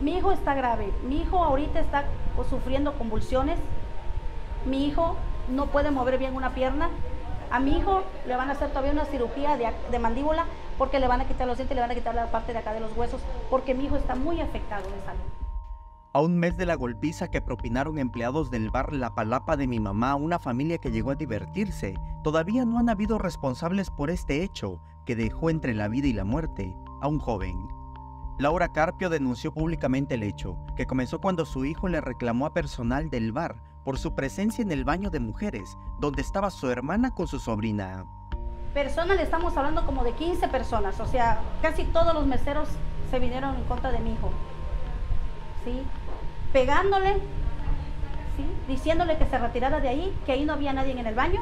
mi hijo está grave, mi hijo ahorita está sufriendo convulsiones, mi hijo no puede mover bien una pierna, a mi hijo le van a hacer todavía una cirugía de, mandíbula porque le van a quitar los dientes, le van a quitar la parte de acá de los huesos, porque mi hijo está muy afectado de salud. A un mes de la golpiza que propinaron empleados del bar La Palapa de mi mamá, una familia que llegó a divertirse, todavía no han habido responsables por este hecho que dejó entre la vida y la muerte a un joven. Laura Carpio denunció públicamente el hecho, que comenzó cuando su hijo le reclamó a personal del bar por su presencia en el baño de mujeres, donde estaba su hermana con su sobrina. Personas, estamos hablando como de 15 personas, o sea, casi todos los meseros se vinieron en contra de mi hijo. ¿Sí? Pegándole, ¿sí? diciéndole que se retirara de ahí, que ahí no había nadie en el baño.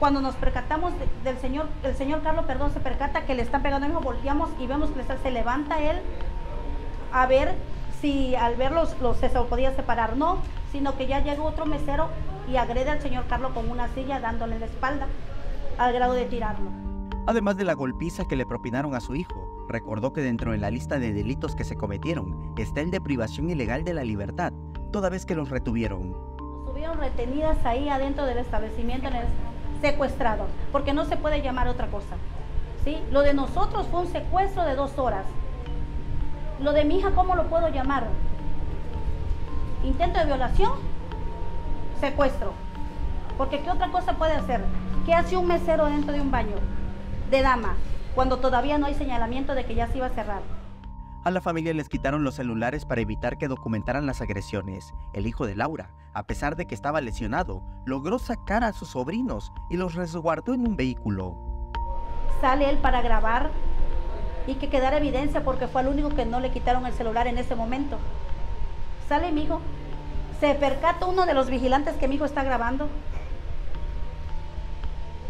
Cuando nos percatamos del señor, el señor Carlos, perdón, se percata que le están pegando a mi hijo, volteamos y vemos que se levanta él a ver si al verlos los, se podía separar. No, sino que ya llegó otro mesero y agrede al señor Carlos con una silla dándole la espalda al grado de tirarlo. Además de la golpiza que le propinaron a su hijo, recordó que dentro de la lista de delitos que se cometieron está el de privación ilegal de la libertad, toda vez que los retuvieron. Estuvieron retenidas ahí adentro del establecimiento en el secuestrados, porque no se puede llamar otra cosa. ¿sí? Lo de nosotros fue un secuestro de dos horas. Lo de mi hija, ¿cómo lo puedo llamar? Intento de violación, secuestro. Porque ¿qué otra cosa puede hacer? ¿Qué hace un mesero dentro de un baño de dama cuando todavía no hay señalamiento de que ya se iba a cerrar? A la familia les quitaron los celulares para evitar que documentaran las agresiones. El hijo de Laura, a pesar de que estaba lesionado, logró sacar a sus sobrinos y los resguardó en un vehículo. Sale él para grabar y que quedara evidencia porque fue el único que no le quitaron el celular en ese momento. Sale mi hijo, se percata uno de los vigilantes que mi hijo está grabando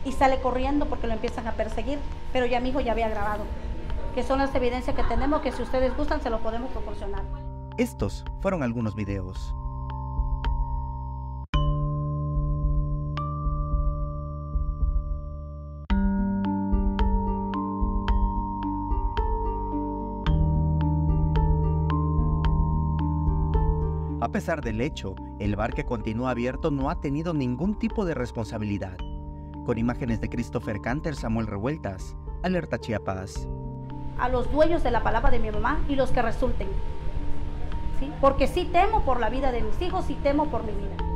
y sale corriendo porque lo empiezan a perseguir, pero ya mi hijo ya había grabado, que son las evidencias que tenemos que si ustedes gustan se lo podemos proporcionar. Estos fueron algunos videos. A pesar del hecho, el bar que continúa abierto no ha tenido ningún tipo de responsabilidad. Con imágenes de Christopher Canter, Samuel Revueltas, Alerta Chiapas. A los dueños de la palabra de mi mamá y los que resulten. ¿Sí? Porque sí temo por la vida de mis hijos y temo por mi vida.